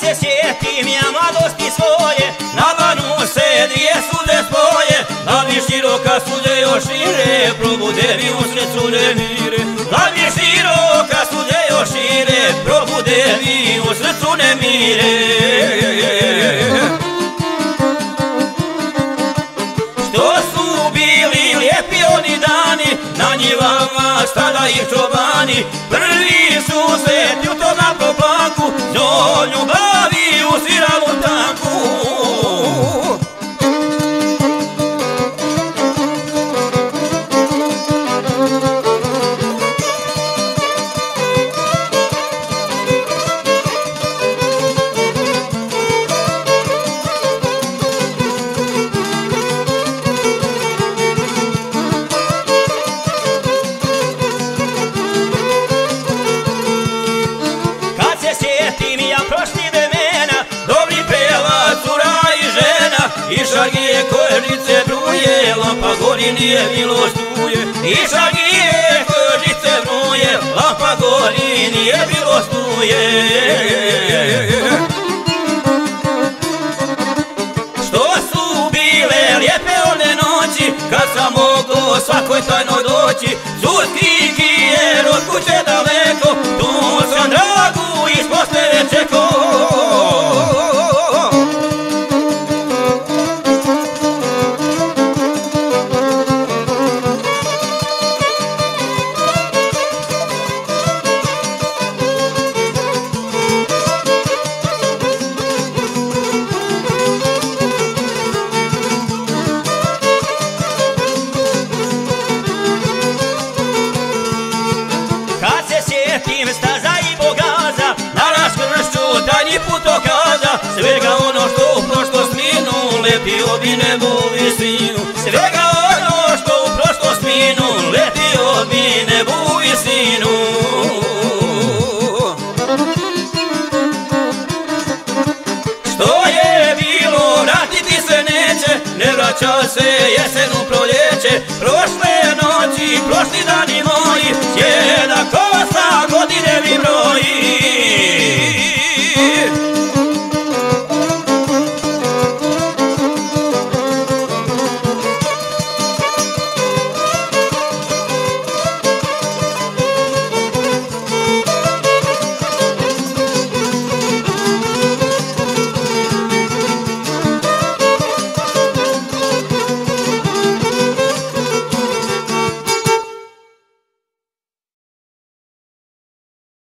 se se mi ja mladosti svoje Na danu se dvije sude svoje Da mi široka sude još šire Probude mi srcu ne mire. Da mi široka sude još šire Probude mi srcu ne mire. Na njivama stada ih čobani, prvi su sveti u tom naproplaku, do ljubavi Nije bilo struje I šagije koje žice bruje Lampa gori nije bilo struje Što su bile lijepe one noći Kad sam mogao svakoj put to Svega ono što u prošlost minule Pio bi nebu visinu Svega ono što u prošlost minule Pio bi nebu visinu Što je bilo vratiti se neće Ne vraća se jesen u proljeće. Prošle noći, prošli dan